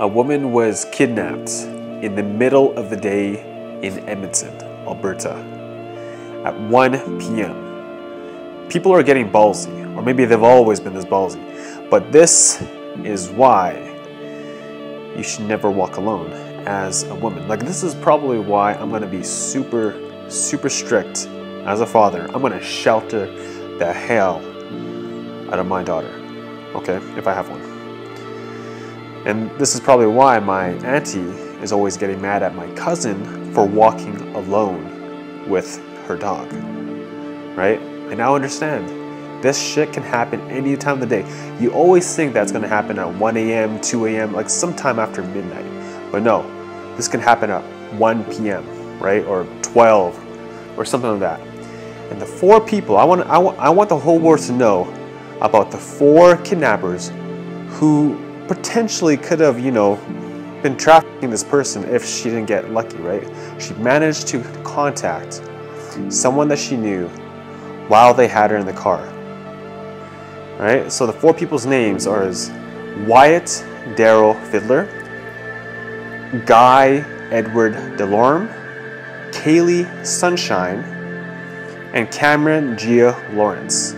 A woman was kidnapped in the middle of the day in Edmonton, Alberta, at 1 p.m. People are getting ballsy, or maybe they've always been this ballsy, but this is why you should never walk alone as a woman. Like, this is probably why I'm gonna be super, super strict as a father. I'm gonna shelter the hell out of my daughter, okay, if I have one. And this is probably why my auntie is always getting mad at my cousin for walking alone with her dog. Right? I now understand. This shit can happen any time of the day. You always think that's gonna happen at 1 a.m., 2 a.m., like sometime after midnight. But no, this can happen at 1 p.m., right? Or 12, or something like that. And the four people, I want, I want, I want the whole world to know about the four kidnappers who potentially could have, you know, been trafficking this person if she didn't get lucky, right? She managed to contact someone that she knew while they had her in the car. Right? So the four people's names are as Wyatt Daryl Fiddler, Guy Edward Delorme, Kaylee Sunshine, and Cameron Gia Lawrence.